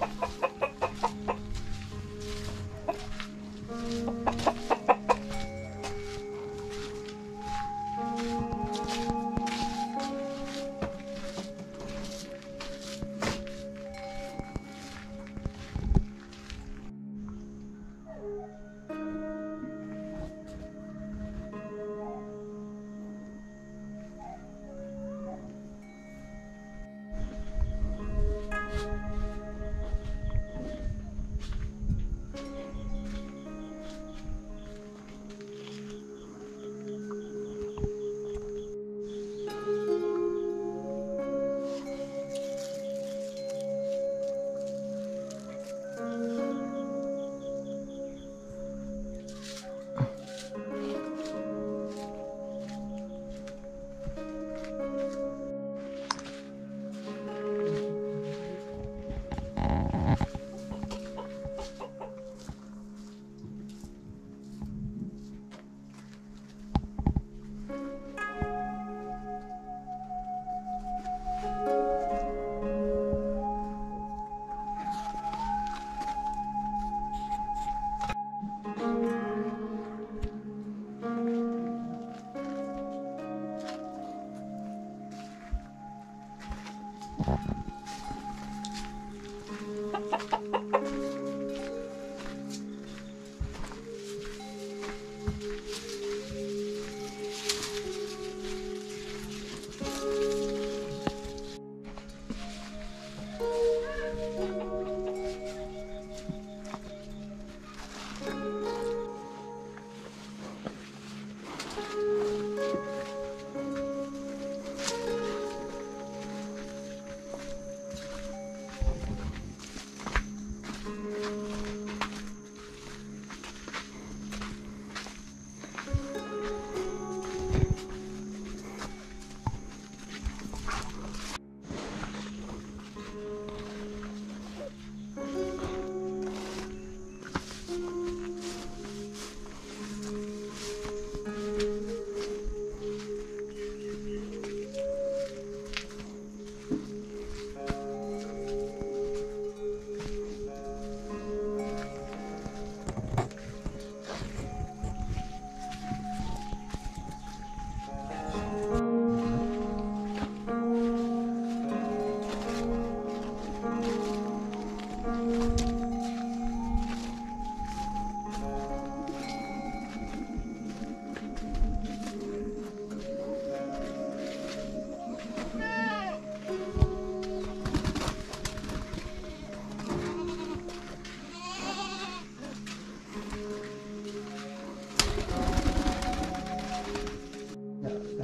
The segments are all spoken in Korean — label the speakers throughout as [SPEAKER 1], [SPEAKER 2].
[SPEAKER 1] Ha ha ha ha! ハハハハ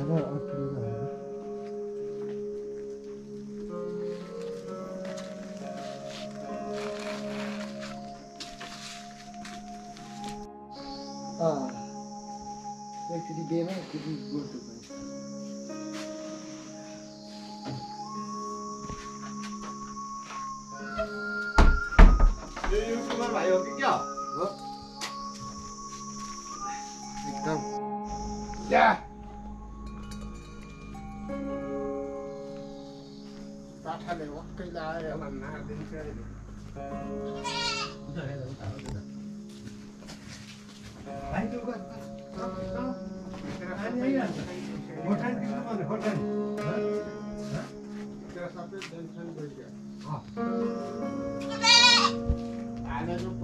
[SPEAKER 1] 내가 엎드리가 아 그리게만 그리 많이 엮인겨? 어? 일단
[SPEAKER 2] 야! अ कि अया ब्याकियल, आयान मात धिल्वेरी अ
[SPEAKER 1] लिओक घटैंङ्प मत
[SPEAKER 2] र Constitution लैडा ब्यानлав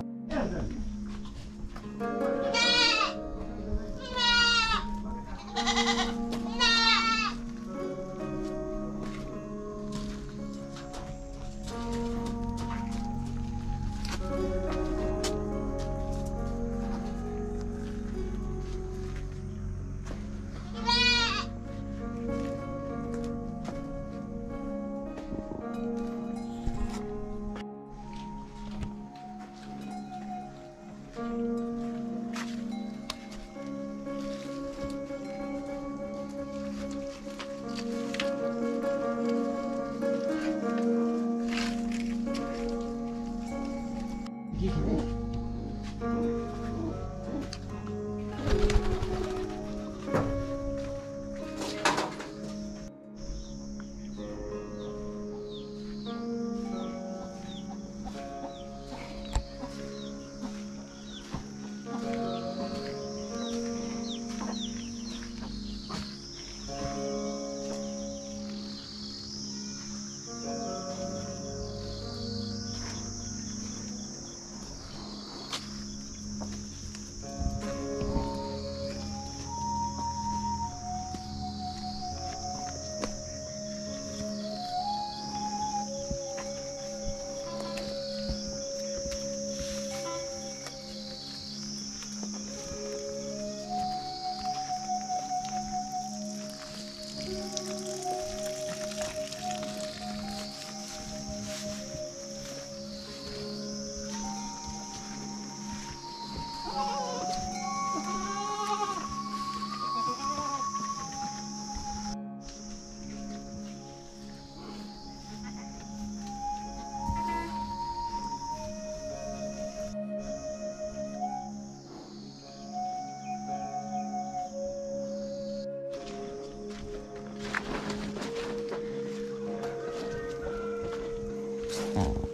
[SPEAKER 1] 哦